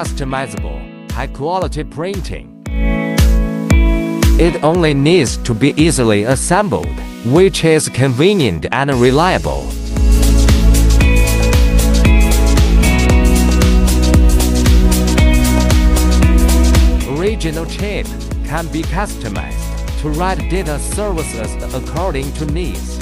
customizable, high-quality printing. It only needs to be easily assembled, which is convenient and reliable. Original chip can be customized to write data services according to needs.